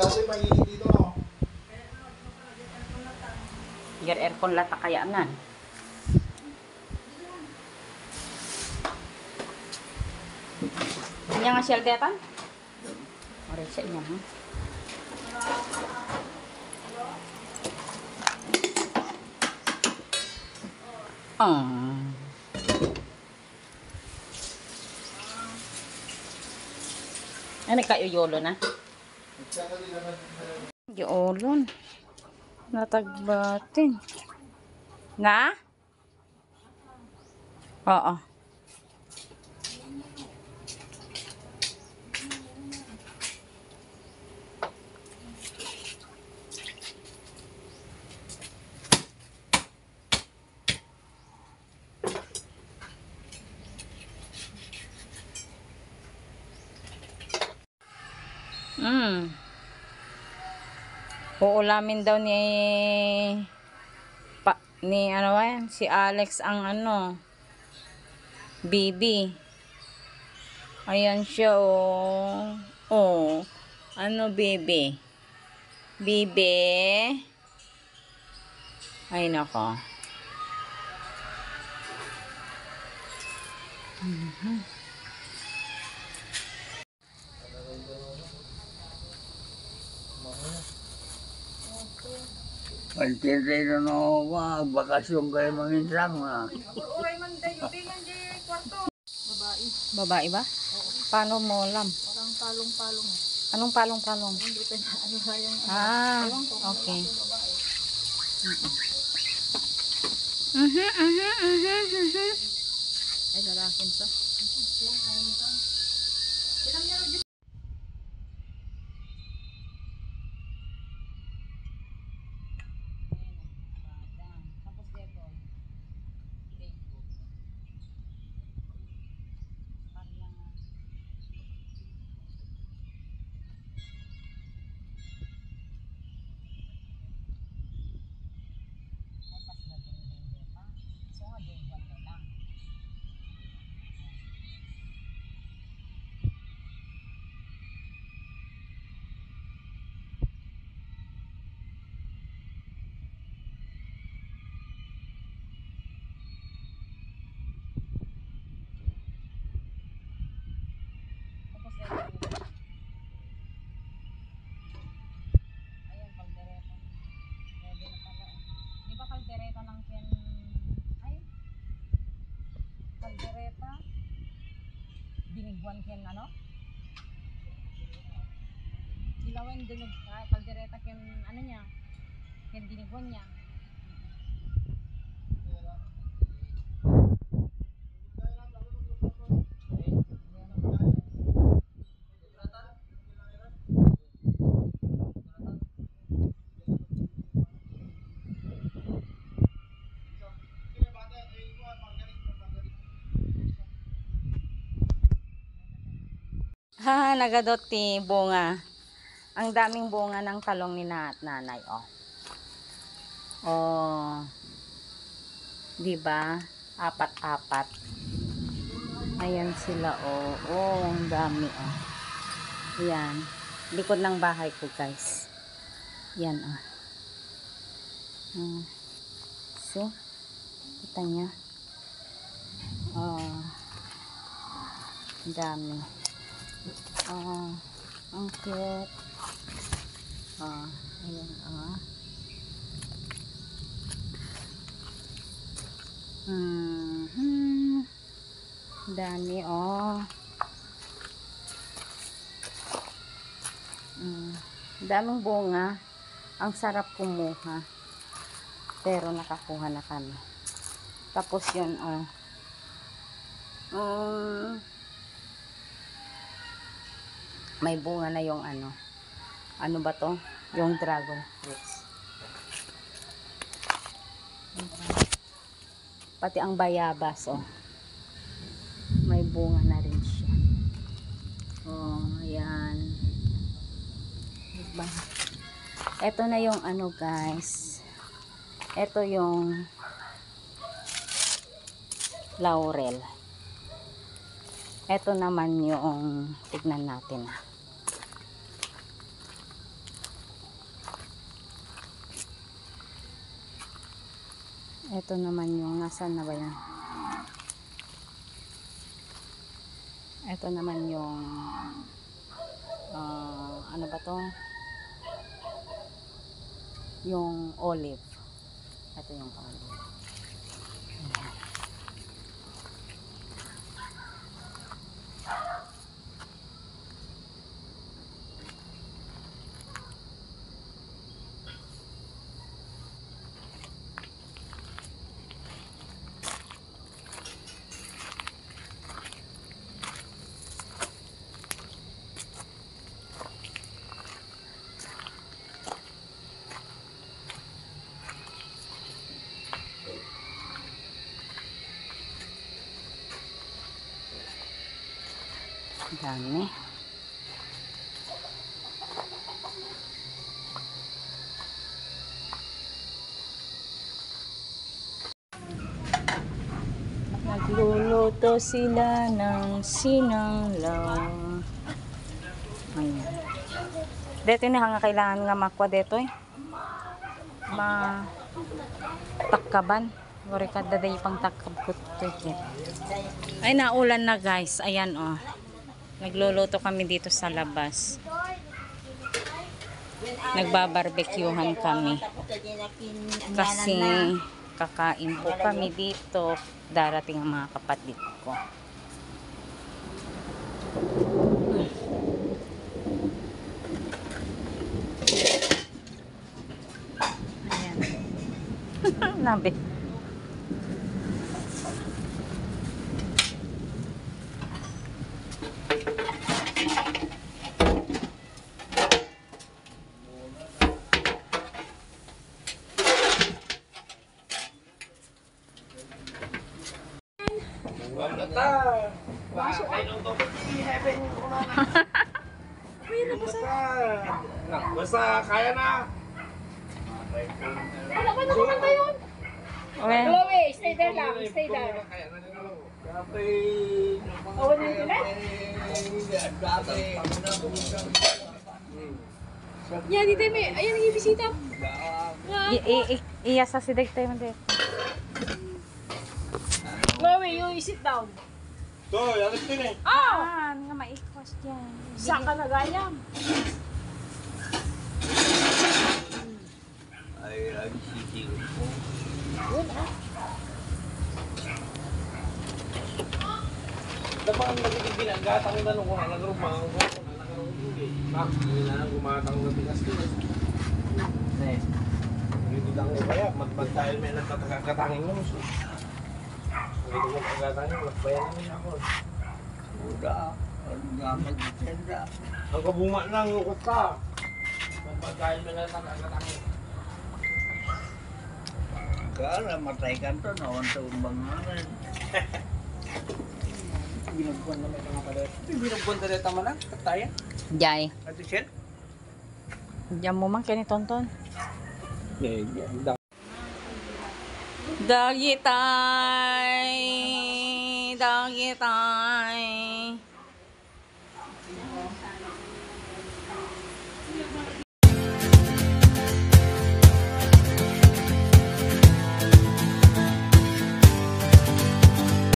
Kasi mainit dito no. Ger aircon lata kaya nan. Detan? Ore ha. Ah. Ano kayo yolo na? Giolon. Natagbatin. Na? Oo. Mm. Uulamin daw ni pa, ni ano ba yan? Si Alex ang ano Bibi. Ayan siya oh. Oh. Ano baby? Bibi. Ay nako. Pagtintay na ako, bakasyon kayo manginsang na. Babae ba? Paano mo alam? Parang palong-palong. Anong palong-palong? Hindi pa na ano yung Ah, okay. Mhm, mhm, mhm, mhm. ay lalakin sa. Ayan, Binigwan yan ano? Ilawan dinig kaldereta ken ano niya? Ken binigwan niya. Ha, nagadot bunga. Ang daming bunga ng talong ni na nanay, oh. Oh. 'Di ba? Apat-apat. Ayan sila, oh. Oh, ang dami, oh. Ayan. Likod ng bahay ko, guys. Yan, oh. Hmm. See? Kita niya? Oh. Dami. Oh, ang cute. Oh, ayan, oh. Hmm, dami, oh. Mm, daming bunga. Ang sarap kumuha. Pero nakakuha na kami. Tapos yun, oh. Um, may bunga na yung ano. Ano ba to? Yung dragon fruits. Pati ang bayabas, oh. May bunga na rin siya. Oh, ayan. Diba? Ito na yung ano, guys. Ito yung laurel. Ito naman yung tignan natin ah. Ito naman yung nasan na ba yan? Ito naman yung ah, ano ba to? Yung olive. Ito yung olive. Dami. Nagluluto sila ng sinanglaw. Ayan. Dito na nga kailangan nga makwa dito eh. Ma takkaban. Wari ka daday pang takkab ko to eh. Ay naulan na guys. Ayan oh. Nagluluto kami dito sa labas. Nagbabarbecuehan kami. Kasi kakain po kami dito. Darating ang mga kapatid ko. Ayan. Nabi. Basta kaya na. Well, Chloe, stay there lang. Stay there. Oh, ano yun Yan, dito may, ayan ibisita. i- i- i- iyasa si Dek tayo mo Dek. Chloe, you sit down. To, yalit din eh. Ah, nga maikos dyan. Saan ka nagayam? Ay, ay, sisiyo po. Dapat nagiging ginagatan ng tanong ko na nagrumang ko. Pak, hindi na nang gumatang ng tigas-tigas. Ne. Hindi lang ko kaya, magpagtayo may nagkakatangin mo. Hindi ko magkakatangin, magbayan namin ako. Uda, ang gamit ng tenda. Ang kabunga lang, lukot ka. Magpagtayo may nagkakatangin. Kala, matay ka to, nawan sa umbanganan. Binagbuan na may mga palit. Binagbuan na rin tama na, kataya. Jay. Ate Shell? Diyan mo man kini tonton. Yeah, yeah.